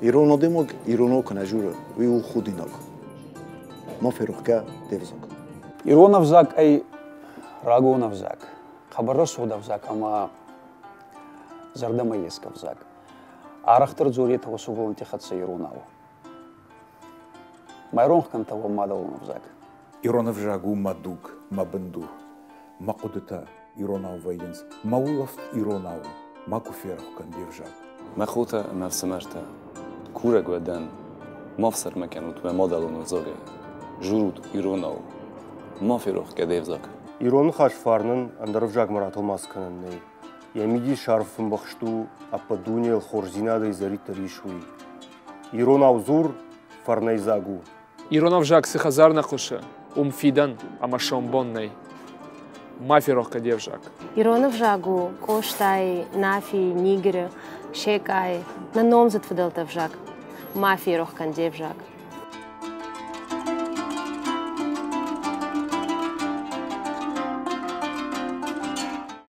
Иролно демог, иролно жура, ви у худинок. Маферухка девзак. Иронов зак, ай, Рагонов зак. Хабарасудов зак, ама Зардамаесков зак. Арахтар дзурет его суволон тихатса Иронау. Майронх кантаво мадалонов зак. Иронов жагу мадук, мабенду. Макудыта Иронау вайденс. Маулов Иронау. Макуферах кандев Махута на навсамашта. Курагведен, мавсер мекенут ве мадалон азаге, журут иронау, мафирох кедевзак. Ирон хашфарнын андарвжак маратылмас кынынны. Ямиди шарфын бахшту, апа дунел хорзинада изари таришуи. Ирон авзур фарнайзагу. Ирон авжак сихазар нахлыша, умфидан, амашомбонный. мафирохка девжак. Иронов жагу, коштай, нафи, нигер, шекай, на ном затвадал тавжак, мафирохкан девжак.